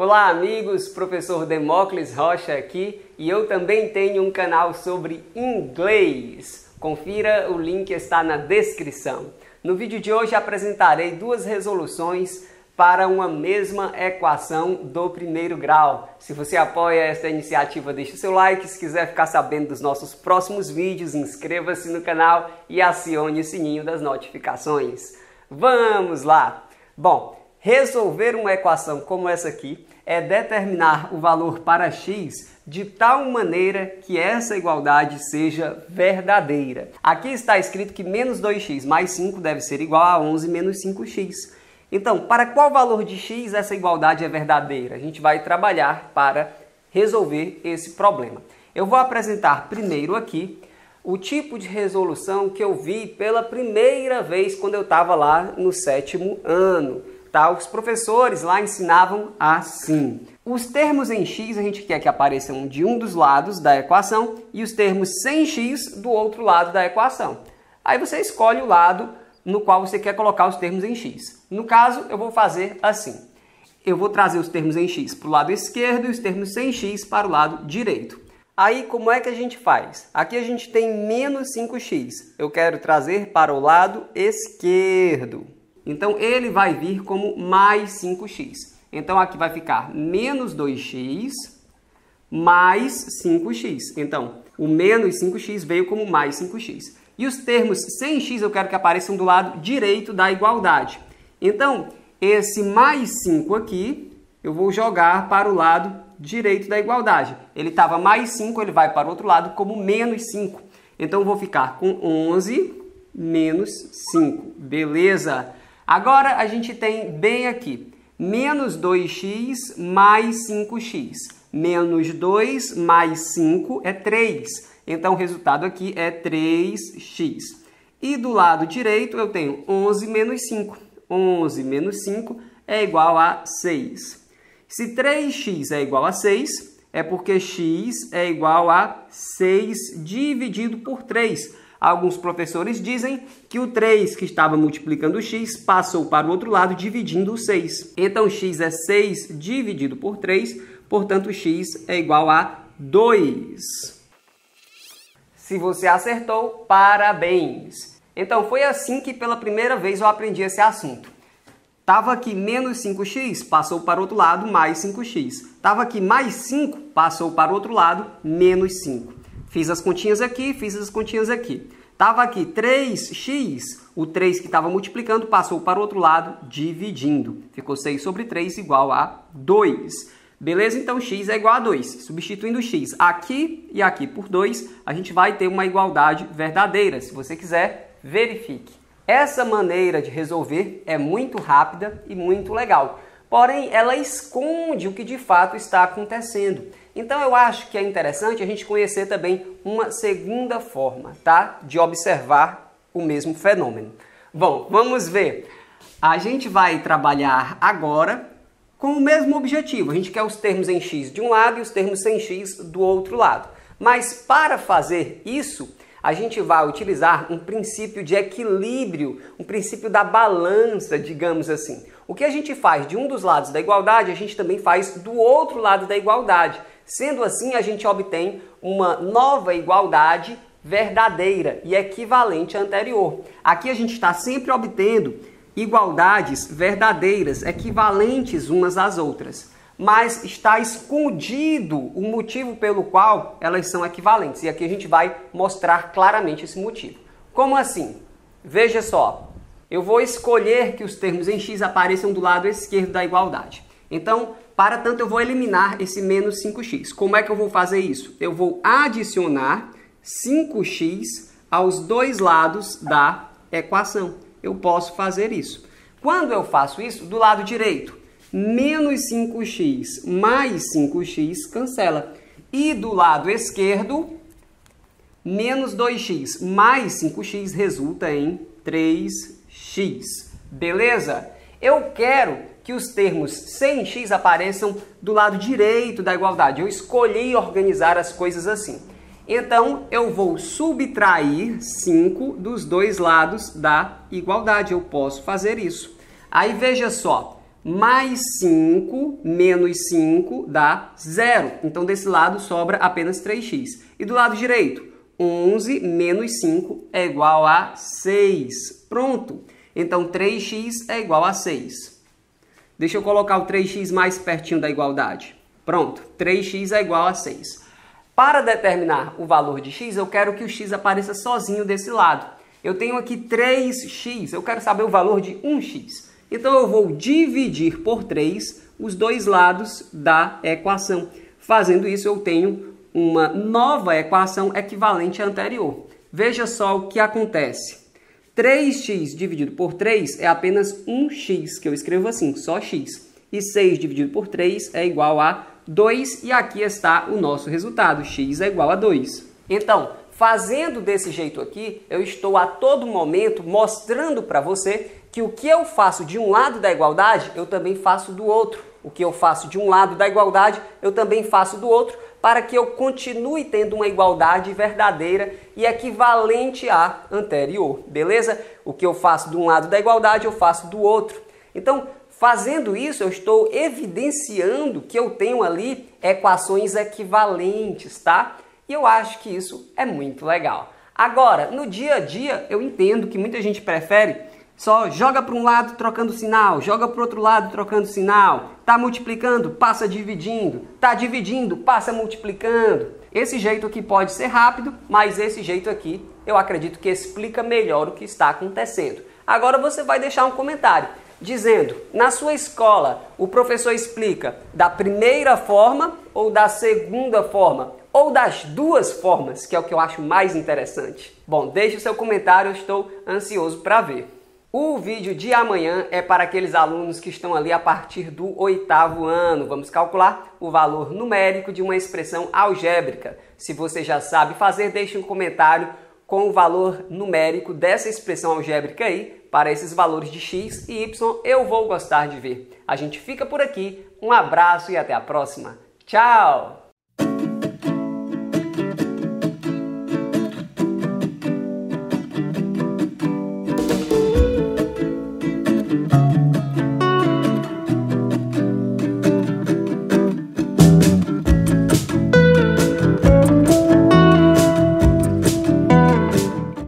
Olá amigos, professor Demócles Rocha aqui e eu também tenho um canal sobre inglês. Confira, o link está na descrição. No vídeo de hoje apresentarei duas resoluções para uma mesma equação do primeiro grau. Se você apoia esta iniciativa, deixe seu like. Se quiser ficar sabendo dos nossos próximos vídeos, inscreva-se no canal e acione o sininho das notificações. Vamos lá! Bom, resolver uma equação como essa aqui é determinar o valor para x de tal maneira que essa igualdade seja verdadeira. Aqui está escrito que menos 2x mais 5 deve ser igual a 11 menos 5x. Então, para qual valor de x essa igualdade é verdadeira? A gente vai trabalhar para resolver esse problema. Eu vou apresentar primeiro aqui o tipo de resolução que eu vi pela primeira vez quando eu estava lá no sétimo ano. Tá? Os professores lá ensinavam assim. Os termos em x a gente quer que apareçam de um dos lados da equação e os termos sem x do outro lado da equação. Aí você escolhe o lado no qual você quer colocar os termos em x. No caso, eu vou fazer assim. Eu vou trazer os termos em x para o lado esquerdo e os termos sem x para o lado direito. Aí, como é que a gente faz? Aqui a gente tem menos 5x. Eu quero trazer para o lado esquerdo. Então, ele vai vir como mais 5x. Então, aqui vai ficar menos 2x mais 5x. Então, o menos 5x veio como mais 5x. E os termos sem x eu quero que apareçam do lado direito da igualdade. Então, esse mais 5 aqui, eu vou jogar para o lado direito da igualdade. Ele estava mais 5, ele vai para o outro lado como menos 5. Então, eu vou ficar com 11 menos 5. Beleza? Agora, a gente tem bem aqui, menos 2x mais 5x. Menos 2 mais 5 é 3. Então, o resultado aqui é 3x. E do lado direito eu tenho 11 menos 5. 11 menos 5 é igual a 6. Se 3x é igual a 6, é porque x é igual a 6 dividido por 3. Alguns professores dizem que o 3 que estava multiplicando o x passou para o outro lado dividindo o 6. Então, x é 6 dividido por 3, portanto, x é igual a 2. Se você acertou, parabéns! Então foi assim que pela primeira vez eu aprendi esse assunto. Tava aqui menos 5x, passou para o outro lado, mais 5x. Tava aqui mais 5, passou para o outro lado, menos 5. Fiz as continhas aqui, fiz as continhas aqui. Tava aqui 3x, o 3 que estava multiplicando passou para o outro lado, dividindo. Ficou 6 sobre 3 igual a 2. Beleza? Então x é igual a 2. Substituindo x aqui e aqui por 2, a gente vai ter uma igualdade verdadeira. Se você quiser, verifique. Essa maneira de resolver é muito rápida e muito legal. Porém, ela esconde o que de fato está acontecendo. Então, eu acho que é interessante a gente conhecer também uma segunda forma, tá? De observar o mesmo fenômeno. Bom, vamos ver. A gente vai trabalhar agora com o mesmo objetivo. A gente quer os termos em x de um lado e os termos sem x do outro lado. Mas para fazer isso, a gente vai utilizar um princípio de equilíbrio, um princípio da balança, digamos assim. O que a gente faz de um dos lados da igualdade, a gente também faz do outro lado da igualdade. Sendo assim, a gente obtém uma nova igualdade verdadeira e equivalente à anterior. Aqui a gente está sempre obtendo igualdades verdadeiras, equivalentes umas às outras. Mas está escondido o motivo pelo qual elas são equivalentes. E aqui a gente vai mostrar claramente esse motivo. Como assim? Veja só, eu vou escolher que os termos em x apareçam do lado esquerdo da igualdade. Então, para tanto, eu vou eliminar esse menos 5x. Como é que eu vou fazer isso? Eu vou adicionar 5x aos dois lados da equação eu posso fazer isso. Quando eu faço isso, do lado direito, menos 5x mais 5x cancela. E do lado esquerdo, menos 2x mais 5x resulta em 3x. Beleza? Eu quero que os termos sem x apareçam do lado direito da igualdade. Eu escolhi organizar as coisas assim. Então, eu vou subtrair 5 dos dois lados da igualdade. Eu posso fazer isso. Aí, veja só. Mais 5 menos 5 dá 0. Então, desse lado sobra apenas 3x. E do lado direito, 11 menos 5 é igual a 6. Pronto. Então, 3x é igual a 6. Deixa eu colocar o 3x mais pertinho da igualdade. Pronto. 3x é igual a 6. Para determinar o valor de x, eu quero que o x apareça sozinho desse lado. Eu tenho aqui 3x, eu quero saber o valor de 1x. Então eu vou dividir por 3 os dois lados da equação. Fazendo isso, eu tenho uma nova equação equivalente à anterior. Veja só o que acontece. 3x dividido por 3 é apenas 1x, que eu escrevo assim, só x. E 6 dividido por 3 é igual a 2, e aqui está o nosso resultado, x é igual a 2. Então, fazendo desse jeito aqui, eu estou a todo momento mostrando para você que o que eu faço de um lado da igualdade, eu também faço do outro. O que eu faço de um lado da igualdade, eu também faço do outro, para que eu continue tendo uma igualdade verdadeira e equivalente à anterior, beleza? O que eu faço de um lado da igualdade, eu faço do outro. Então, fazendo isso, eu estou evidenciando que eu tenho ali equações equivalentes, tá? E eu acho que isso é muito legal. Agora, no dia a dia, eu entendo que muita gente prefere só joga para um lado trocando sinal, joga para outro lado trocando sinal. Tá multiplicando, passa dividindo. Tá dividindo, passa multiplicando. Esse jeito aqui pode ser rápido, mas esse jeito aqui eu acredito que explica melhor o que está acontecendo. Agora você vai deixar um comentário dizendo: na sua escola, o professor explica da primeira forma ou da segunda forma? Ou das duas formas, que é o que eu acho mais interessante. Bom, deixe o seu comentário, eu estou ansioso para ver. O vídeo de amanhã é para aqueles alunos que estão ali a partir do oitavo ano. Vamos calcular o valor numérico de uma expressão algébrica. Se você já sabe fazer, deixe um comentário com o valor numérico dessa expressão algébrica aí para esses valores de x e y. Eu vou gostar de ver. A gente fica por aqui. Um abraço e até a próxima. Tchau!